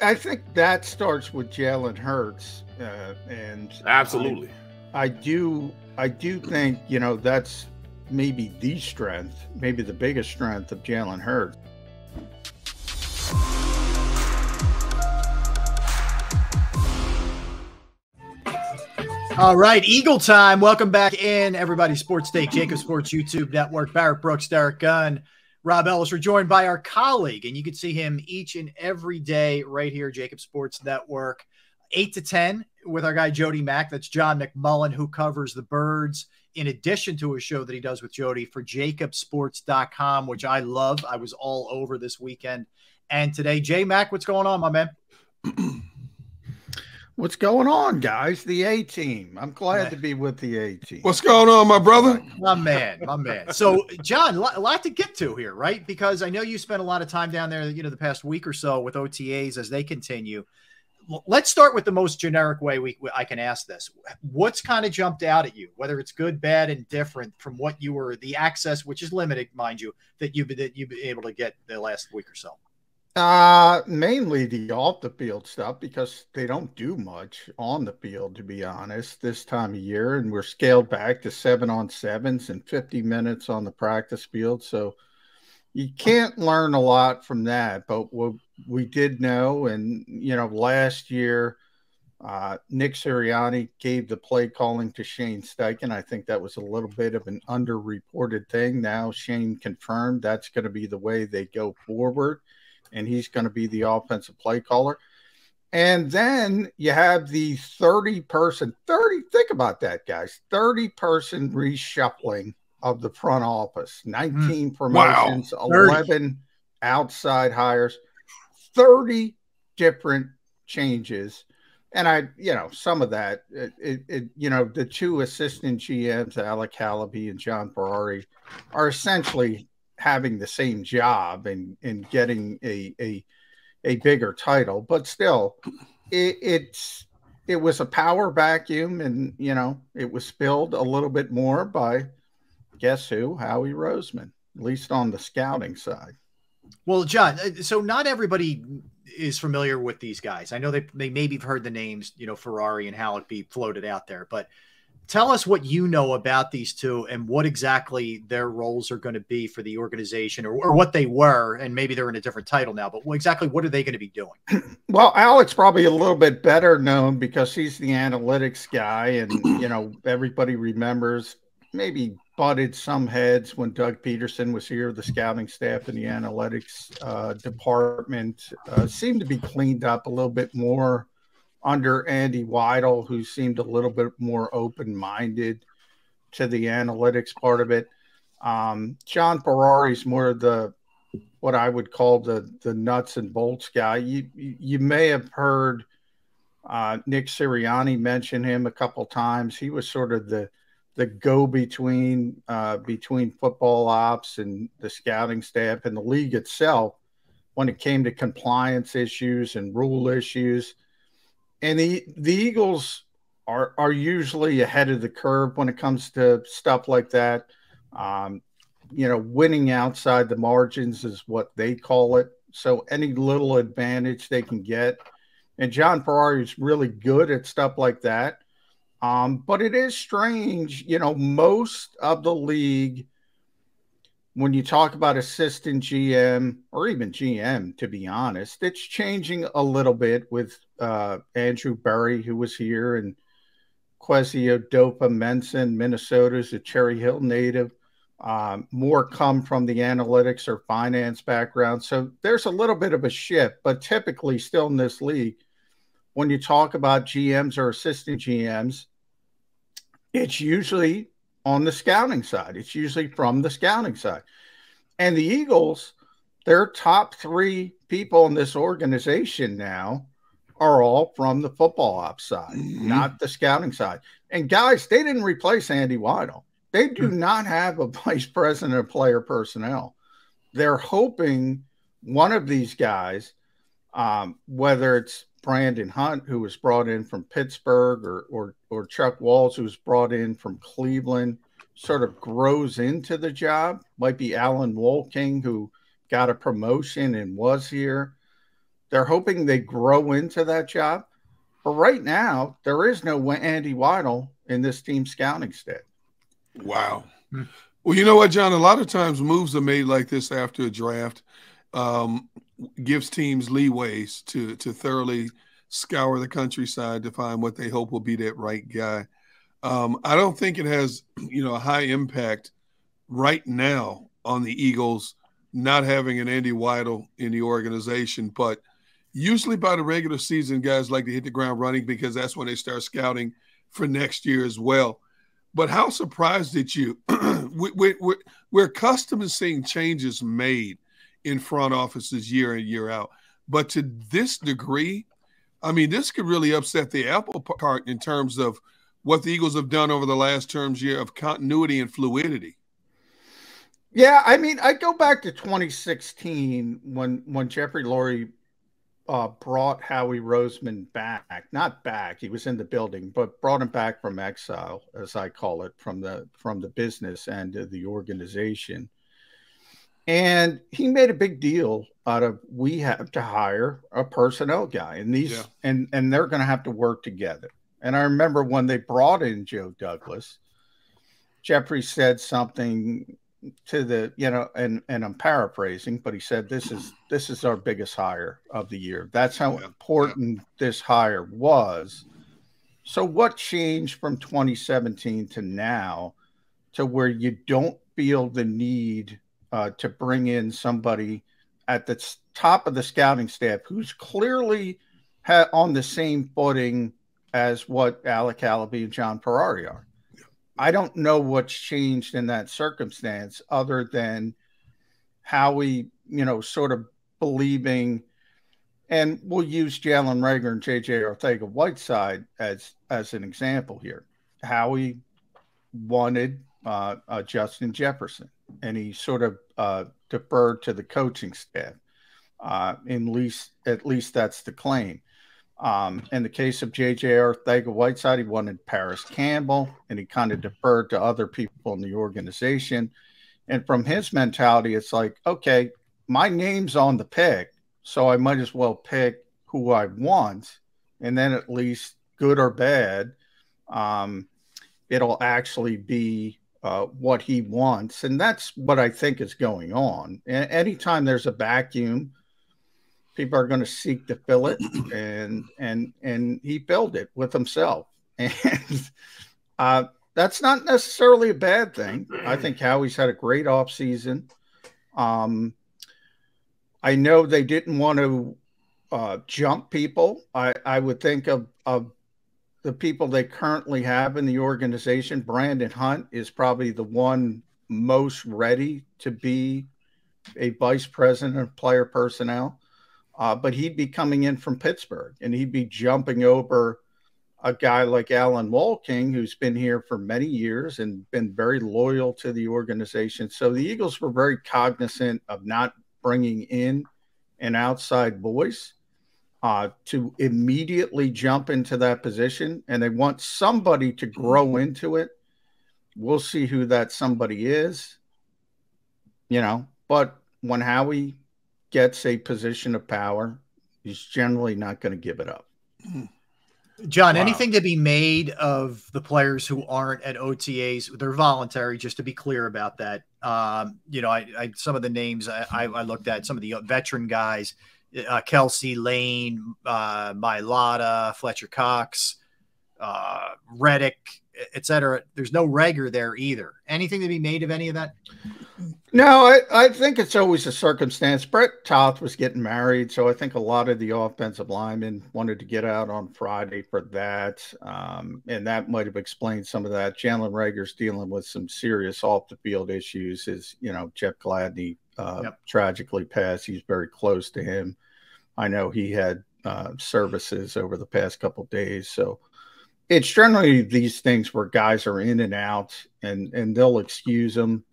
I think that starts with Jalen Hurts, uh, and absolutely, I, I do. I do think you know that's maybe the strength, maybe the biggest strength of Jalen Hurts. All right, Eagle time. Welcome back in, everybody. Sports Take, JAKIB Sports YouTube Network. Barrett Brooks, Derrick Gunn, Rob Ellis. We're joined by our colleague, and you can see him each and every day right here, JAKIB Sports Network, 8 to 10 with our guy Jody Mac. That's John McMullen, who covers the birds in addition to a show that he does with Jody for jakibsports.com, which I love. I was all over this weekend. And today, J Mack, what's going on, my man? What's going on, guys? The A team. I'm glad man. to be with the A team. What's going on, my brother? My man, my man. So, John, a lot to get to here, right? Because I know you spent a lot of time down there, you know, the past week or so with OTAs as they continue. Let's start with the most generic way we I can ask this. What's kind of jumped out at you, whether it's good, bad, and different from what you were the access, which is limited, mind you, that you that you've been able to get the last week or so. Uh, mainly the off the field stuff because they don't do much on the field, to be honest, this time of year. And we're scaled back to seven on sevens and 50 minutes on the practice field. So you can't learn a lot from that. But what we did know, and, you know, last year, uh, Nick Sirianni gave the play calling to Shane Steichen. I think that was a little bit of an underreported thing. Now Shane confirmed that's going to be the way they go forward and he's going to be the offensive play caller. And then you have the 30 person, 30, think about that, guys 30 person reshuffling of the front office, hmm. 19 mm. promotions, wow. 11 outside hires, 30 different changes. And I, you know, some of that, it, it, it, you know, the two assistant GMs, Alec Halaby and John Ferrari, are essentially having the same job and and getting a a a bigger title, but still, it, it's it was a power vacuum, and you know it was spilled a little bit more by guess who Howie Roseman, at least on the scouting side. Well, John, uh, so not everybody is familiar with these guys. I know they they maybe have heard the names, you know, Ferrari and Halaby floated out there, but tell us what you know about these two and what exactly their roles are going to be for the organization or, or what they were and maybe they're in a different title now but exactly what are they going to be doing? Well alex probably a little bit better known because he's the analytics guy and you know everybody remembers maybe butted some heads when doug pederson was here the scouting staff and the analytics uh, department uh, seemed to be cleaned up a little bit more under Andy Weidl, who seemed a little bit more open minded to the analytics part of it. Um, John Ferrari's more of the what I would call the the nuts and bolts guy. You you may have heard uh, Nick Sirianni mention him a couple times. He was sort of the the go between uh, between football ops and the scouting staff and the league itself when it came to compliance issues and rule issues and the the Eagles are are usually ahead of the curve when it comes to stuff like that. Um, you know, winning outside the margins is what they call it. So any little advantage they can get, and John Ferrari is really good at stuff like that. Um, but it is strange, you know, most of the league when you talk about assistant GM or even GM, to be honest, it's changing a little bit with uh, Andrew Berry, who was here, and Kwesi Adofo-Mensah, Minnesota's a Cherry Hill native. Um, more come from the analytics or finance background. So there's a little bit of a shift, but typically still in this league, when you talk about GMs or assistant GMs, it's usually on the scouting side. It's usually from the scouting side. And the Eagles, their top three people in this organization now are all from the football ops side, mm-hmm. not the scouting side. And guys, they didn't replace Andy Weidl. They do mm-hmm. not have a vice president of player personnel. They're hoping one of these guys, um, whether it's Brandon Hunt, who was brought in from Pittsburgh, or or or Chuck Walls, who was brought in from Cleveland, sort of grows into the job. Might be Alan Wolking, who got a promotion and was here. They're hoping they grow into that job. But right now, there is no Andy Weidl in this team scouting staff. Wow. Hmm. Well, you know what, John? A lot of times moves are made like this after a draft um, gives teams leeways to to thoroughly scour the countryside to find what they hope will be that right guy. Um, I don't think it has, you know, a high impact right now on the Eagles not having an Andy Weidl in the organization, but usually by the regular season, guys like to hit the ground running because that's when they start scouting for next year as well. But how surprised did you? we, we, we're, we're accustomed to seeing changes made in front offices year in, year out. But to this degree, I mean, this could really upset the apple cart in terms of what the Eagles have done over the last terms year of continuity and fluidity. Yeah, I mean, I go back to 2016 when when Jeffrey Lurie uh, brought Howie Roseman back, not back, he was in the building, but brought him back from exile, as I call it, from the from the business end of the organization. And he made a big deal out of we have to hire a personnel guy, and these yeah. and and they're going to have to work together. And I remember when they brought in Joe Douglas, Jeffrey said something to the you know and and I'm paraphrasing but he said this is this is our biggest hire of the year that's how yeah. important yeah. this hire was so what changed from 2017 to now to where you don't feel the need uh, to bring in somebody at the top of the scouting staff who's clearly ha- on the same footing as what Alec Halaby and John Ferrari are I don't know what's changed in that circumstance other than Howie, you know, sort of believing, and we'll use Jalen Reagor and JJ Arcega Whiteside as as an example here. Howie wanted uh, uh, Justin Jefferson, and he sort of uh, deferred to the coaching staff. Uh, in least, at least that's the claim. Um, in the case of J.J. Arcega Whiteside, he wanted Parris Campbell, and he kind of deferred to other people in the organization. And from his mentality, it's like, okay, my name's on the pick, so I might as well pick who I want, and then at least good or bad, um, it'll actually be uh, what he wants, and that's what I think is going on. A- anytime there's a vacuum people are going to seek to fill it and and and he filled it with himself. And uh, that's not necessarily a bad thing. I think howie's had a great off season. Um, i know they didn't want to uh, jump people. I i would think of of the people they currently have in the organization brandon hunt is probably the one most ready to be a vice president of player personnel uh, but he'd be coming in from Pittsburgh and he'd be jumping over a guy like Alan Wolking, who's been here for many years and been very loyal to the organization. So the Eagles were very cognizant of not bringing in an outside voice uh, to immediately jump into that position. And they want somebody to grow into it. We'll see who that somebody is, you know. But when Howie gets a position of power, he's generally not going to give it up. John, wow. anything to be made of the players who aren't at OTAs? They're voluntary, just to be clear about that. Um, you know, I, I, some of the names I, I, looked at, some of the veteran guys, uh, Kelce Lane, uh, Mailata, Fletcher Cox, uh, Reddick, etc. There's no Reagor there either. Anything to be made of any of that? No, I, I think it's always a circumstance. Brett Toth was getting married, so I think a lot of the offensive linemen wanted to get out on Friday for that. Um, and that might have explained some of that. Jalen Reagor's dealing with some serious off the field issues. As you know, Jeff Gladney uh, yep. tragically passed. He's very close to him. I know he had uh, services over the past couple days. So it's generally these things where guys are in and out and, and they'll excuse them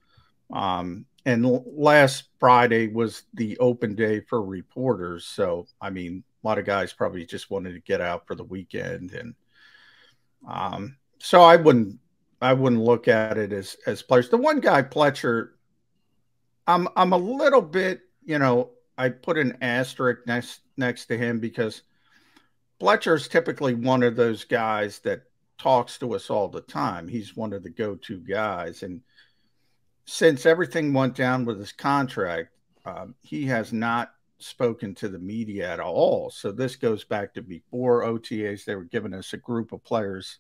um, and last Friday was the open day for reporters. So, I mean, a lot of guys probably just wanted to get out for the weekend. And um, so I wouldn't, I wouldn't look at it as, as players. The one guy, Fletcher, I'm, I'm a little bit, you know, I put an asterisk next next to him because Fletcher is typically one of those guys that talks to us all the time. He's one of the go-to guys, and since everything went down with his contract, um, he has not spoken to the media at all. So this goes back to before OTAs. They were giving us a group of players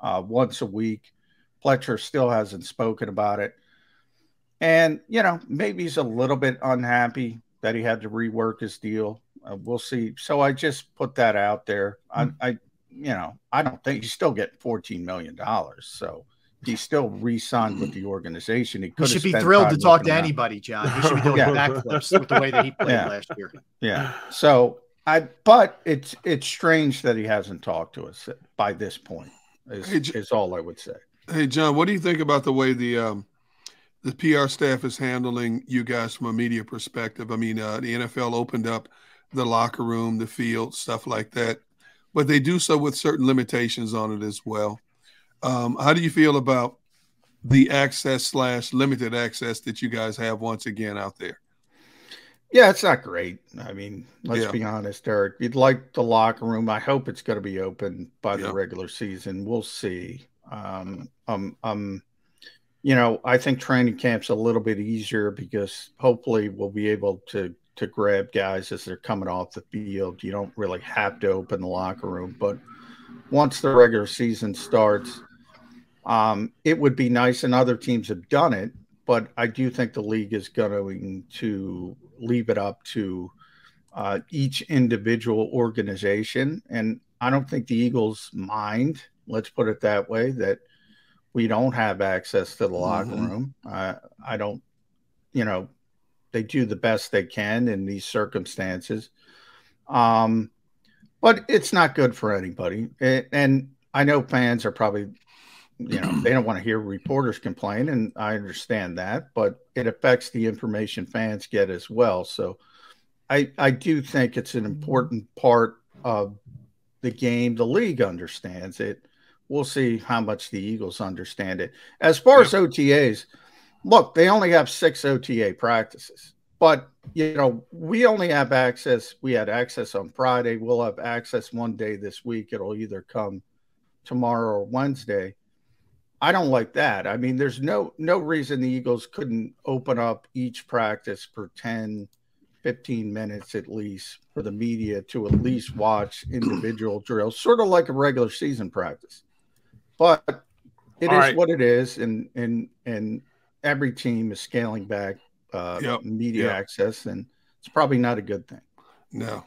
uh, once a week. Fletcher still hasn't spoken about it. And, you know, maybe he's a little bit unhappy that he had to rework his deal. Uh, we'll see. So I just put that out there. Mm-hmm. I, I, you know, I don't think he's still getting $14 million. So he's still re-signed with the organization. He, he should be thrilled to talk to anybody, John. He should be doing yeah. backflips with the way that he played yeah. last year. Yeah. So I, but it's it's strange that he hasn't talked to us by this point. Is, hey, is all I would say. Hey, John, what do you think about the way the um, the PR staff is handling you guys from a media perspective? I mean, uh, the NFL opened up the locker room, the field, stuff like that, but they do so with certain limitations on it as well. Um, how do you feel about the access slash limited access that you guys have once again out there? Yeah, it's not great. I mean, let's yeah. be honest, Eric. You'd like the locker room. I hope it's going to be open by the regular season. We'll see. Um, um, um, you know, I think training camp's a little bit easier because hopefully we'll be able to to grab guys as they're coming off the field. You don't really have to open the locker room, but once the regular season starts, um, it would be nice, and other teams have done it, but I do think the league is going to leave it up to uh, each individual organization. And I don't think the Eagles mind, let's put it that way, that we don't have access to the locker mm-hmm. room. Uh, I don't, you know, they do the best they can in these circumstances. Um, but it's not good for anybody. It, and I know fans are probably you know they don't want to hear reporters complain and i understand that but it affects the information fans get as well so i i do think it's an important part of the game the league understands it we'll see how much the eagles understand it. As far as otas look they only have six ota practices but you know we only have access we had access on friday. We'll have access one day this week. It'll either come tomorrow or wednesday. I don't like that. I mean, there's no no reason the Eagles couldn't open up each practice for 10, 15 minutes at least for the media to at least watch individual drills, sort of like a regular season practice. But it All is right. what it is, and and and every team is scaling back uh, yep. media yep. access, and it's probably not a good thing. No,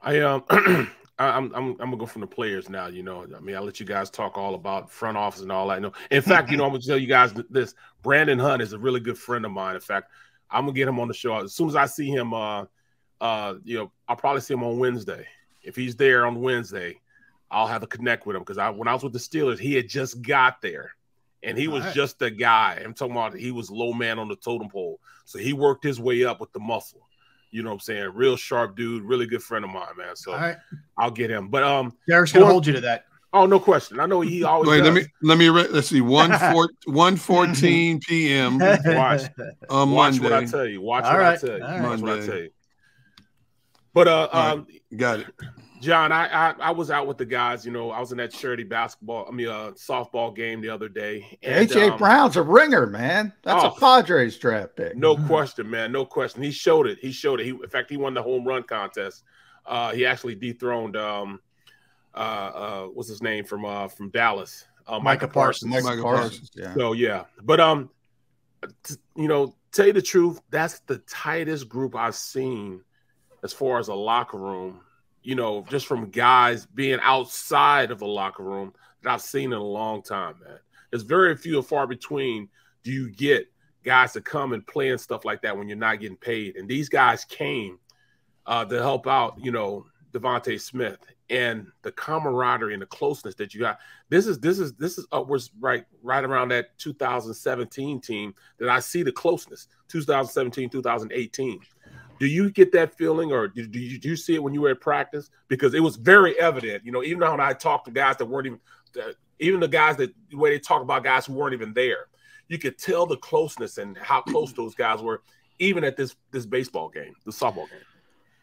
I um I'm, I'm I'm gonna go from the players now. You know, I mean, I'll let you guys talk all about front office and all that. You know, in fact, you know, I'm gonna tell you guys this. Brandon Hunt is a really good friend of mine. In fact, I'm gonna get him on the show as soon as I see him. Uh, uh, you know, I'll probably see him on Wednesday. If he's there on Wednesday, I'll have to connect with him because I when I was with the Steelers, he had just got there, and he was right. just the guy. I'm talking about he was low man on the totem pole, so he worked his way up with the muscle. You know what I'm saying? Real sharp dude, really good friend of mine, man. So right. I'll get him. But um Derrick's gonna hold you to that. Oh, no question. I know he always. Wait, does. let me let me let's see. One four one fourteen p.m. Watch on Watch Monday. what I tell you. Watch All what right. I tell you. Right. Watch what I tell you. But uh, um, got it. John, I, I, I was out with the guys. You know, I was in that charity basketball, I mean, uh, softball game the other day. AJ um, Brown's a ringer, man. That's oh, a Padres draft pick. No question, man. No question. He showed it. He showed it. He, in fact, he won the home run contest. Uh, he actually dethroned um, uh, uh, what's his name from uh from Dallas, uh, Micah, Micah Parsons. Parsons. Micah Parsons. Yeah. So yeah, but um, t- you know, tell you the truth, that's the tightest group I've seen as far as a locker room you know, just from guys being outside of the locker room that I've seen in a long time, man. There's very few and far between do you get guys to come and play and stuff like that when you're not getting paid. And these guys came uh, to help out, you know, DeVonta Smith and the camaraderie and the closeness that you got. This is this is this is upwards right right around that 2017 team that I see the closeness. 2017, 2018. Do you get that feeling, or did, you, did you see it when you were at practice? Because it was very evident. You know, even when I talked to guys that weren't even, uh, even the guys that the way they talk about guys who weren't even there, you could tell the closeness and how close those guys were. even at this this baseball game, the softball game.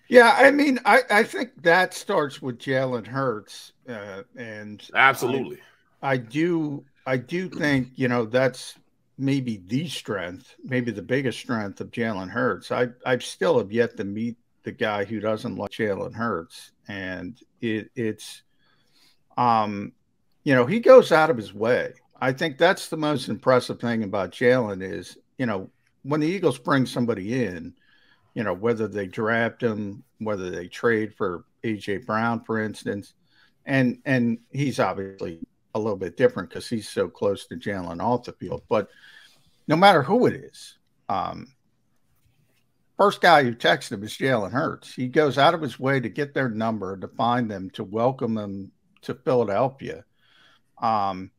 Yeah, I mean, I, I think that starts with Jalen Hurts, uh, and absolutely, I, I do I do think you know that's maybe the strength, maybe the biggest strength of Jalen Hurts. I I still have yet to meet the guy who doesn't like Jalen Hurts, and it, it's, um, you know, he goes out of his way. I think that's the most impressive thing about Jalen is, you know, when the Eagles bring somebody in, you know, whether they draft him, whether they trade for AJ Brown, for instance, and and he's obviously a little bit different because he's so close to Jalen off the field. But no matter who it is, um, First guy who texted him is Jalen Hurts. He goes out of his way to get their number, to find them, to welcome them to Philadelphia. Um,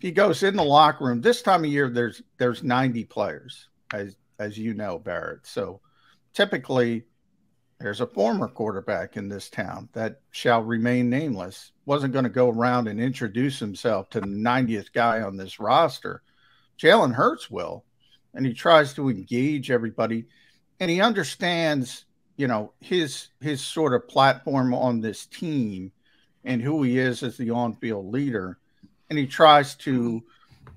he goes in the locker room. This time of year, there's there's 90 players, as as you know, Barrett. So typically, there's a former quarterback in this town that shall remain nameless. Wasn't going to go around and introduce himself to the 90th guy on this roster. Jalen Hurts will, and he tries to engage everybody and he understands, you know, his his sort of platform on this team and who he is as the on-field leader, and he tries to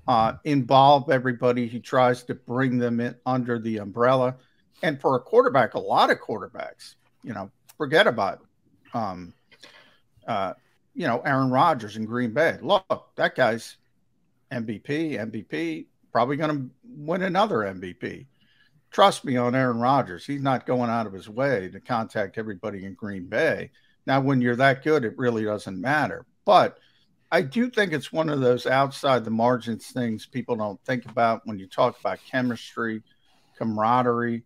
uh, involve everybody. He tries to bring them in under the umbrella. And for a quarterback, a lot of quarterbacks, you know, forget about, um, uh, you know, Aaron Rodgers in Green Bay. Look, that guy's MVP, MVP, probably going to win another MVP trust me on Aaron Rodgers. He's not going out of his way to contact everybody in Green Bay. Now, when you're that good, it really doesn't matter. But I do think it's one of those outside the margins things people don't think about when you talk about chemistry, camaraderie.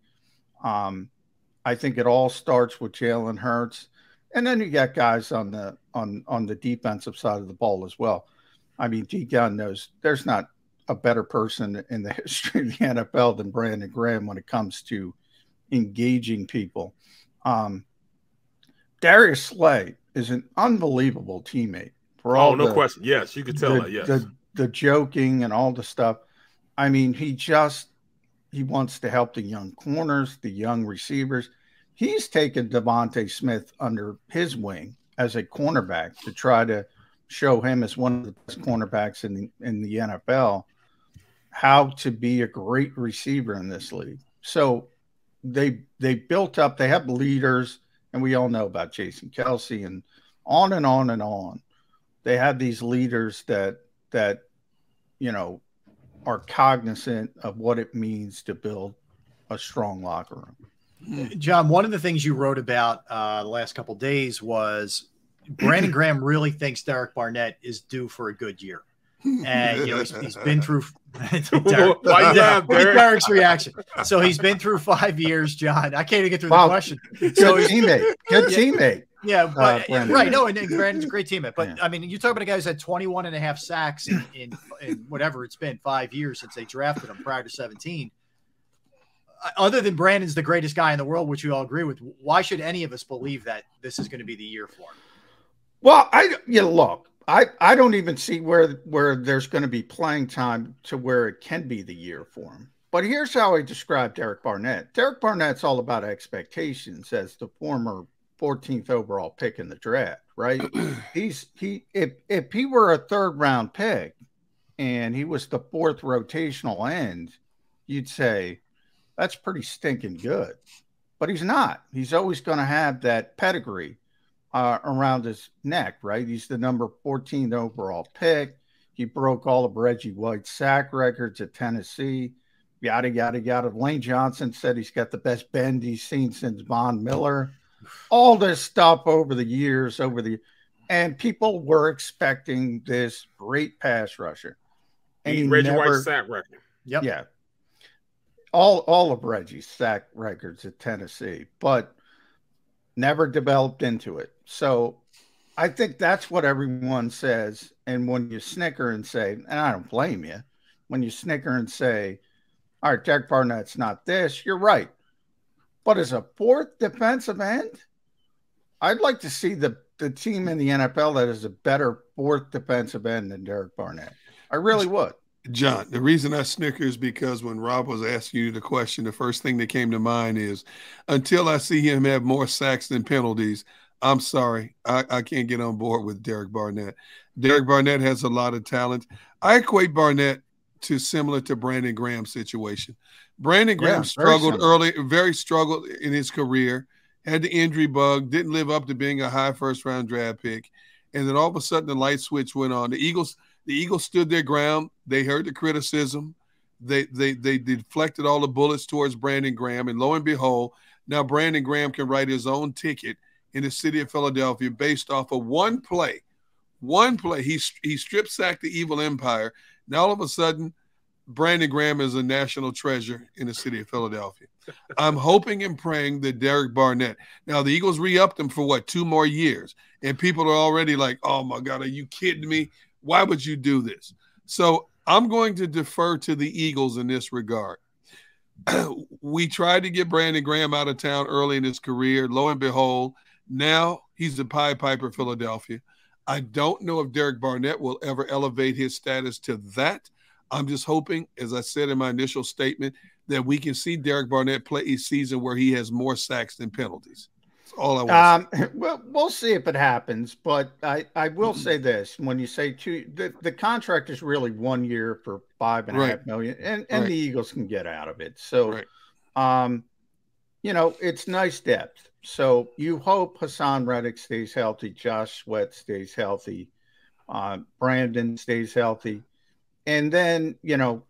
Um, I think it all starts with Jalen Hurts, and then you got guys on the on on the defensive side of the ball as well. I mean, D Gunn knows there's not a better person in the history of the NFL than Brandon Graham when it comes to engaging people. Um, Darius Slay is an unbelievable teammate. For all oh, no the, question. Yes, you could tell the, that. Yes, the, the joking and all the stuff. I mean, he just he wants to help the young corners, the young receivers. He's taken DeVonta Smith under his wing as a cornerback to try to show him as one of the best cornerbacks in the in the NFL how to be a great receiver in this league. So they they built up, they have leaders, and we all know about Jason Kelce and on and on and on. They have these leaders that that you know are cognizant of what it means to build a strong locker room. John, one of the things you wrote about uh, the last couple days was Brandon Graham really thinks Derek Barnett is due for a good year and you know he's, he's been through. Derek, Why Derek, Derek's reaction. So he's been through five years, John. I can't even get through wow. the question. Good so teammate. Good yeah, teammate. Yeah, but uh, right. No, and, and Brandon's a great teammate. But yeah. I mean, you talk about a guy who's had 21 and a half sacks in, in, in whatever it's been five years since they drafted him prior to 17 uh, other than Brandon's the greatest guy in the world, which we all agree with, why should any of us believe that this is going to be the year for him? Well, I you know, look, I, I don't even see where where there's going to be playing time to where it can be the year for him. But here's how I describe Derek Barnett. Derek Barnett's all about expectations as the former 14th overall pick in the draft, right? He's he if if he were a third round pick and he was the fourth rotational end, you'd say that's pretty stinking good. But he's not. He's always going to have that pedigree uh, around his neck, right? He's the number 14 overall pick. He broke all of Reggie White's sack records at Tennessee. Yada, yada, yada. Lane Johnson said he's got the best bend he's seen since Von Miller. All this stuff over the years, over the and people were expecting this great pass rusher. And he Reggie never, White's sack record. Yep. Yeah. All all of Reggie's sack records at Tennessee. But never developed into it. So I think that's what everyone says. And when you snicker and say, and I don't blame you, when you snicker and say, all right, Derek Barnett's not this, you're right. But as a fourth defensive end, I'd like to see the, the team in the NFL that is a better fourth defensive end than Derek Barnett. I really would. John, the reason I snicker is because when Rob was asking you the question, the first thing that came to mind is until I see him have more sacks than penalties, I'm sorry. I, I can't get on board with Derek Barnett. Derek Barnett has a lot of talent. I equate Barnett to similar to Brandon Graham's situation. Brandon Graham yeah, struggled early, very struggled in his career, had the injury bug, didn't live up to being a high first round draft pick. And then all of a sudden the light switch went on. The Eagles – the Eagles stood their ground. They heard the criticism. They they they deflected all the bullets towards Brandon Graham, and lo and behold, now Brandon Graham can write his own ticket in the city of Philadelphia based off of one play. One play. He he strip sacked the evil empire. Now all of a sudden, Brandon Graham is a national treasure in the city of Philadelphia. I'm hoping and praying that Derek Barnett. Now the Eagles re-upped him for what two more years, and people are already like, "Oh my God, are you kidding me?" Why would you do this? So I'm going to defer to the Eagles in this regard. we tried to get Brandon Graham out of town early in his career. Lo and behold, now he's the Pie Piper Philadelphia. I don't know if Derek Barnett will ever elevate his status to that. I'm just hoping, as I said in my initial statement, that we can see Derek Barnett play a season where he has more sacks than penalties That's all I want. Um, well, we'll see if it happens, but I, I will say this: when you say two, the, the contract is really one year for five and a right. half million, and and right. the Eagles can get out of it. So, right. um, you know, it's nice depth. So you hope Haason Reddick stays healthy, Josh Sweat stays healthy, uh, Brandon stays healthy, and then you know.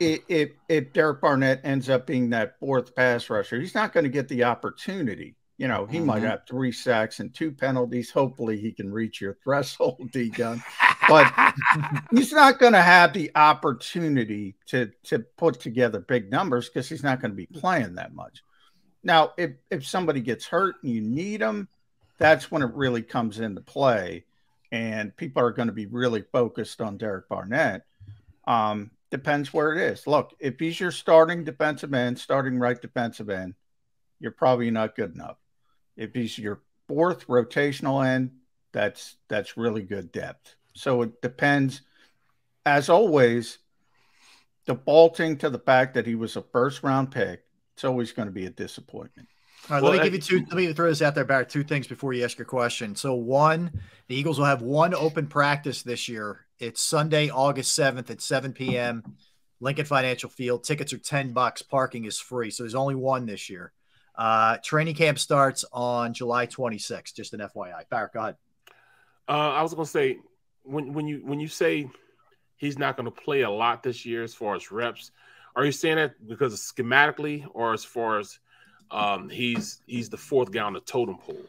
If, if Derek Barnett ends up being that fourth pass rusher, he's not going to get the opportunity you know, he mm-hmm. might have three sacks and two penalties. Hopefully, he can reach your threshold, D Gunn. But he's not going to have the opportunity to to put together big numbers because he's not going to be playing that much. Now, if if somebody gets hurt and you need him, that's when it really comes into play, and people are going to be really focused on Derek Barnett. Um, depends where it is. Look, if he's your starting defensive end, starting right defensive end, you're probably not good enough. If he's your fourth rotational end, that's that's really good depth. So it depends. As always, defaulting to the fact that he was a first round pick, it's always going to be a disappointment. All right, well, let me give you two. Let me throw this out there, Barrett. Two things before you ask your question. So, one, the Eagles will have one open practice this year. It's Sunday, August seventh at seven p.m. Lincoln Financial Field. Tickets are ten bucks. Parking is free. So there's only one this year. Uh, training camp starts on July 26th. Just an FYI. Barrett, go ahead. Uh, I was going to say when when you when you say he's not going to play a lot this year as far as reps, are you saying that because schematically or as far as um, he's he's the fourth guy on the totem pole?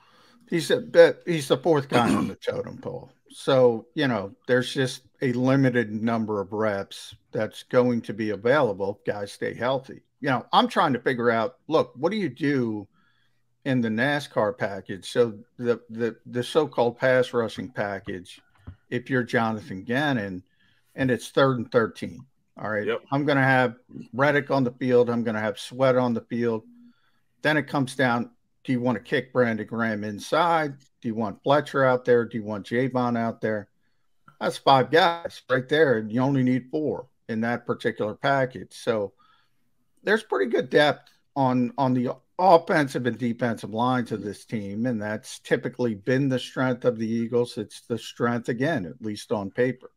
He's a he's the fourth guy on the totem pole. So you know, there's just a limited number of reps that's going to be available. Guys, stay healthy you know, I'm trying to figure out. Look, what do you do in the NASCAR package? So the the the so-called pass rushing package. If you're Jonathan Gannon, and it's third and thirteen. All right, yep. I'm going to have Reddick on the field. I'm going to have Sweat on the field. Then it comes down: Do you want to kick Brandon Graham inside? Do you want Fletcher out there? Do you want Javon out there? That's five guys right there, and you only need four in that particular package. So there's pretty good depth on on the offensive and defensive lines of this team, and that's typically been the strength of the Eagles. It's the strength again, at least on paper.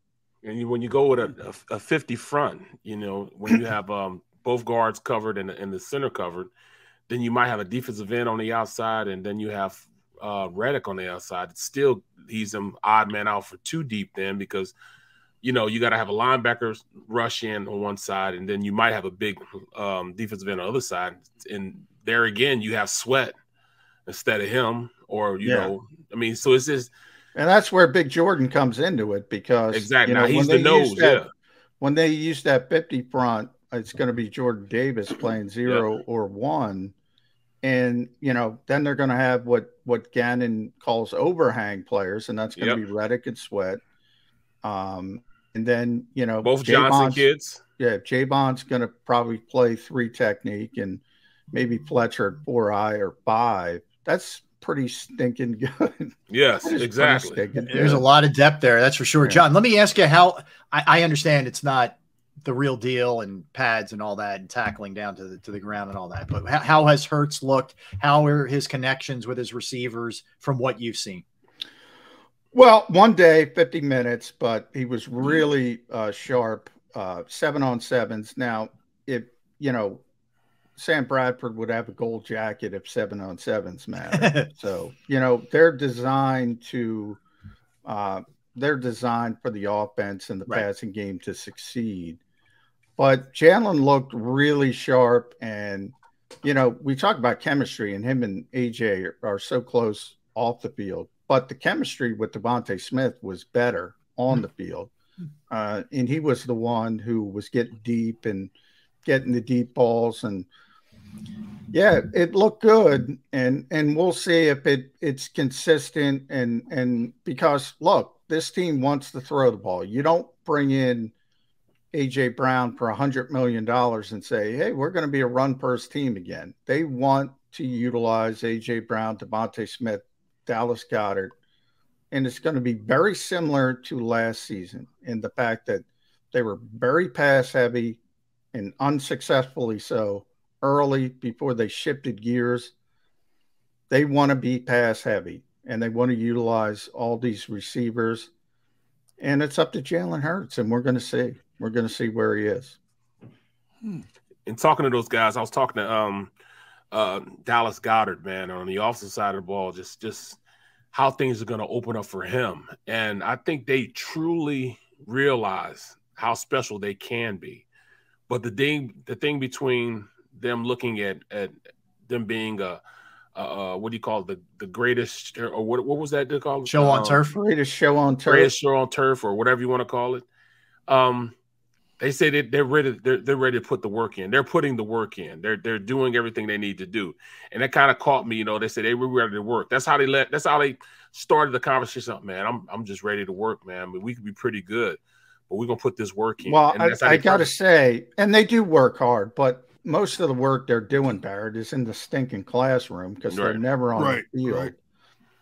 And you, when you go with a, a, a 50 front, you know, when you have um, both guards covered and, and the center covered, then you might have a defensive end on the outside, and then you have uh, Reddick on the outside. It's still he's an odd man out for two deep then because – you know, you got to have a linebacker rush in on one side, and then you might have a big um, defensive end on the other side. And there again, you have Sweat instead of him, or you yeah. know, I mean, so it's just. And that's where Big Jordan comes into it because exactly you know, now he's the nose. That, yeah. When they use that fifty front, it's going to be Jordan Davis playing zero yeah. or one, and you know, then they're going to have what what Gannon calls overhang players, and that's going to yep. be Reddick and Sweat. Um, and then, you know, both Jay Johnson Bond's, kids. Yeah, Javon's going to probably play three technique and maybe Fletcher at four I or five. That's pretty stinking good. Yes, exactly. There's a lot of depth there. That's for sure. Yeah. John, let me ask you how I, I, understand it's not the real deal and pads and all that and tackling down to the to the ground and all that. But how, how has Hurts looked? How are his connections with his receivers from what you've seen? Well, one day, 50 minutes, but he was really uh, sharp, uh, seven on sevens. Now, if, you know, Sam Bradford would have a gold jacket if seven on sevens matter. so, you know, they're designed to, uh, they're designed for the offense and the right. passing game to succeed. But Jalen looked really sharp. And, you know, we talk about chemistry, and him and AJ are, are so close off the field but the chemistry with DeVonta Smith was better on hmm. the field. Uh, and he was the one who was getting deep and getting the deep balls and yeah, it looked good and and we'll see if it it's consistent and and because look, this team wants to throw the ball. You don't bring in AJ Brown for a hundred million dollars and say, "Hey, we're going to be a run first team again." They want to utilize AJ Brown, DeVonta Smith, Dallas Goedert, And it's going to be very similar to last season in the fact that they were very pass heavy and unsuccessfully so early before they shifted gears. They want to be pass heavy and they want to utilize all these receivers. And it's up to Jalen Hurts, and we're going to see. We're going to see where he is. And talking to those guys, I was talking to um, uh, Dallas Goedert, man, on the offensive side of the ball, just just how things are going to open up for him. And I think they truly realize how special they can be. But the thing, the thing between them looking at at them being a, uh, what do you call it? the the greatest or what what was that they call Show on um, turf, greatest show on turf, greatest show on turf, or whatever you want to call it. Um, they say that they're ready they're, they're ready to put the work in. They're putting the work in. They're they're doing everything they need to do. And that kind of caught me you know they said they were ready to work. That's how they let that's how they started the conversation. Up man i'm i'm just ready to work man. I mean, we could be pretty good but we're gonna put this work in. Well i, I gotta say and they do work hard but most of the work they're doing barrett is in the stinking classroom because right. they're never on right, the field right.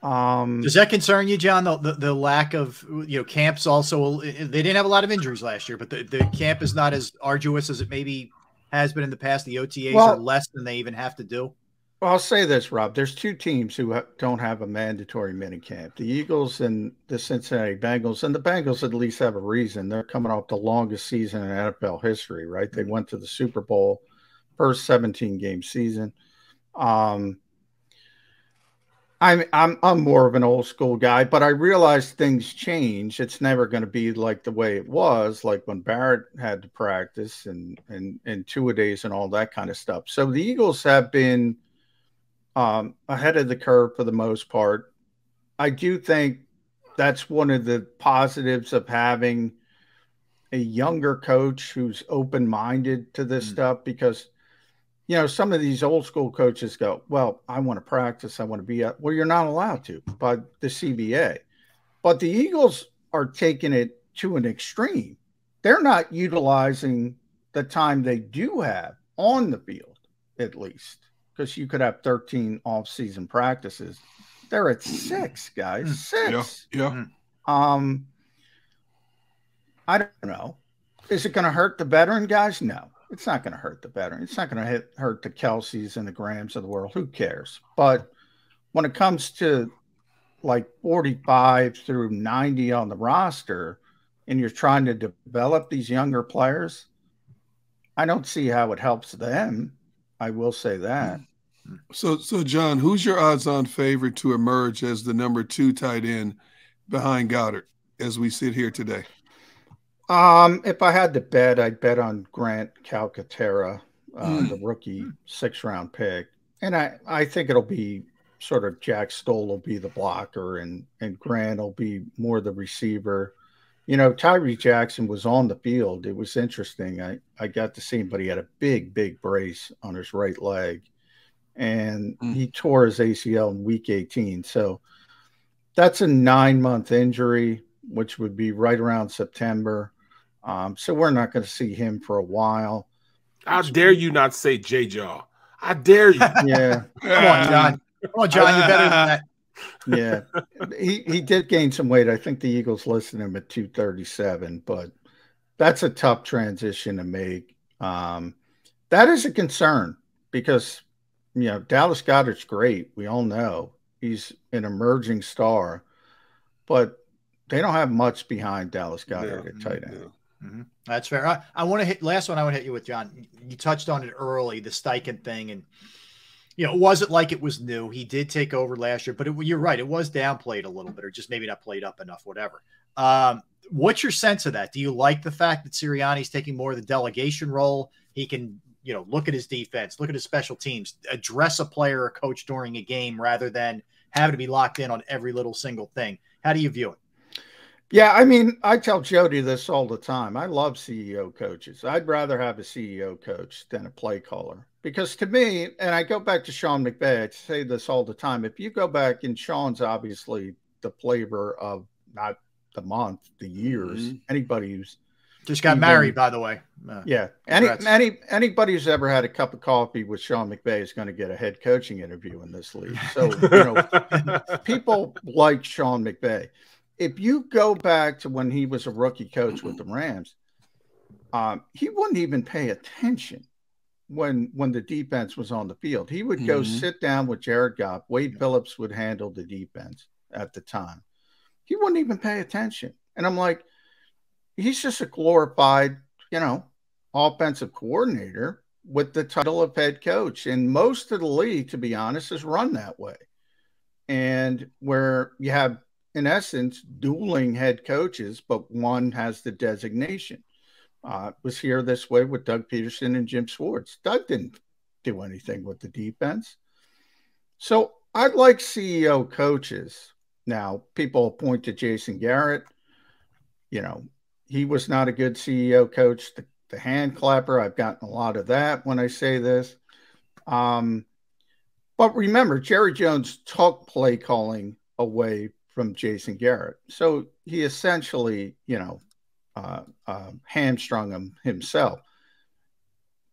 Um, Does that concern you, John? The, the, the lack of you know camps also they didn't have a lot of injuries last year, but the, the camp is not as arduous as it maybe has been in the past. The OTAs well, are less than they even have to do. Well, I'll say this, Rob. There's two teams who ha- don't have a mandatory minicamp: the Eagles and the Cincinnati Bengals. And the Bengals at least have a reason. They're coming off the longest season in NFL history, right? They went to the Super Bowl, first 17 game season. Um, I'm I'm I'm more of an old school guy, but I realize things change. It's never going to be like the way it was, like when Barrett had to practice and and and two a days and all that kind of stuff. So the Eagles have been um, ahead of the curve for the most part. I do think that's one of the positives of having a younger coach who's open minded to this mm. stuff because you know, some of these old school coaches go, Well, I want to practice. I want to be at, well, you're not allowed to by the CBA. But the Eagles are taking it to an extreme. They're not utilizing the time they do have on the field, at least, because you could have 13 off season practices. They're at six, guys. Hmm. Six. Yeah. yeah. Hmm. Um, I don't know. Is it going to hurt the veteran guys? No it's not going to hurt the veteran. It's not going to hurt the Kelces and the Grahams of the world. Who cares? But when it comes to like 45 through 90 on the roster, and you're trying to develop these younger players, I don't see how it helps them. I will say that. So, so John, who's your odds-on favorite to emerge as the number two tight end behind Goedert as we sit here today? Um, if I had to bet, I'd bet on Grant Calcaterra, uh, mm. the rookie six round pick. And I, I think it'll be sort of Jack Stoll will be the blocker and, and Grant will be more the receiver. You know, Tyree Jackson was on the field. It was interesting. I, I got to see him, but he had a big, big brace on his right leg. And mm. he tore his ACL in week 18. So that's a nine month injury, which would be right around September. Um, so we're not going to see him for a while. How dare you not say JJAW? I dare you. Yeah. Come on, John. Come on, John. You better than that. Yeah. he, he did gain some weight. I think the Eagles listed him at 237, but that's a tough transition to make. Um, that is a concern because you know Dallas Goedert's great. We all know he's an emerging star, but they don't have much behind Dallas Goedert yeah, at tight end. Mm-hmm. That's fair. I, I want to hit last one. I want to hit you with John. You touched on it early, the Steichen thing, and you know, it wasn't like it was new. He did take over last year, but it, you're right. It was downplayed a little bit, or just maybe not played up enough. Whatever. Um, what's your sense of that? Do you like the fact that Sirianni's taking more of the delegation role? He can, you know, look at his defense, look at his special teams, address a player or coach during a game rather than having to be locked in on every little single thing. How do you view it? Yeah, I mean, I tell Jody this all the time. I love CEO coaches. I'd rather have a CEO coach than a play caller because to me, and I go back to Sean McVay, I say this all the time. If you go back, and Sean's obviously the flavor of not the month, the years, mm-hmm. anybody who's just got even, married, by the way. Uh, yeah, any any anybody who's ever had a cup of coffee with Sean McVay is going to get a head coaching interview in this league. So you know, people like Sean McVay if you go back to when he was a rookie coach with the Rams, um, he wouldn't even pay attention when when the defense was on the field. He would go mm-hmm. sit down with Jared Goff. Wade Phillips would handle the defense at the time. He wouldn't even pay attention. And I'm like, he's just a glorified, you know, offensive coordinator with the title of head coach. And most of the league, to be honest, is run that way. And where you have in essence, dueling head coaches, but one has the designation. Uh, was here this way with Doug Pederson and Jim Schwartz. Doug didn't do anything with the defense. So I'd like CEO coaches. Now, people point to Jason Garrett. You know, he was not a good CEO coach. The, the hand clapper, I've gotten a lot of that when I say this. Um, but remember, Jerry Jones took play calling away from Jason Garrett. So he essentially, you know, uh, uh, hamstrung him himself.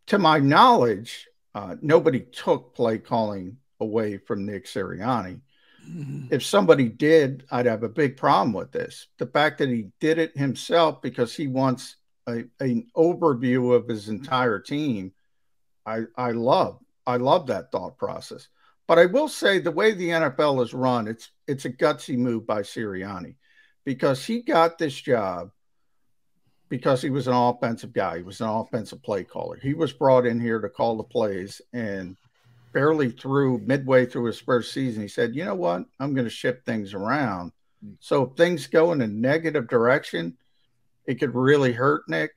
To my knowledge, uh, nobody took play calling away from Nick Sirianni. Mm-hmm. If somebody did, I'd have a big problem with this. The fact that he did it himself because he wants a, an overview of his entire team, I, I love. I love that thought process. But I will say the way the NFL is run, it's it's a gutsy move by Sirianni because he got this job because he was an offensive guy. He was an offensive play caller. He was brought in here to call the plays and barely through midway through his first season, he said, you know what? I'm going to shift things around. So if things go in a negative direction, it could really hurt Nick.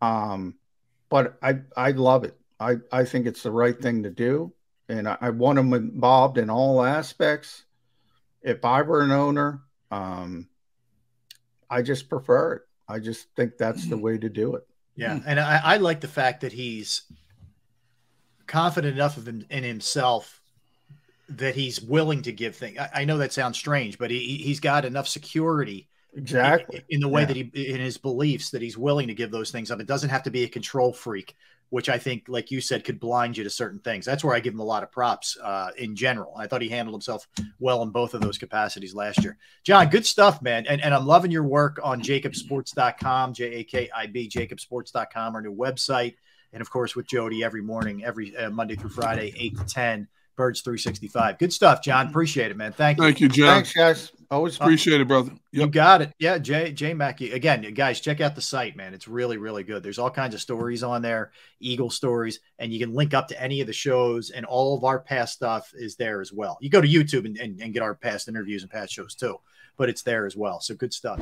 Um, but I I love it. I, I think it's the right thing to do and I, I, want them involved in all aspects. If I were an owner, um, I just prefer it. I just think that's the mm-hmm. way to do it. Yeah, and I, I like the fact that he's confident enough of him, in himself that he's willing to give things. I, I know that sounds strange, but he he's got enough security exactly in, in the way yeah. that he in his beliefs that he's willing to give those things up. It doesn't have to be a control freak which I think, like you said, could blind you to certain things. That's where I give him a lot of props uh, in general. I thought he handled himself well in both of those capacities last year. John, good stuff, man. And, and I'm loving your work on jakibsports.com, J A K I B, jakibsports.com, our new website. And of course, with Jody every morning, every uh, Monday through Friday, 8 to 10. Birds 365. Good stuff, John. Mm-hmm. Appreciate it, man. Thank you. Thank you, John. Thanks, guys. Always appreciate it, brother. Yep. You got it. Yeah, Jay Jay Mackey. Again, guys, check out the site, man. It's really, really good. There's all kinds of stories on there, Eagle stories, and you can link up to any of the shows, and all of our past stuff is there as well. You go to YouTube and, and, and get our past interviews and past shows too, but it's there as well. So good stuff.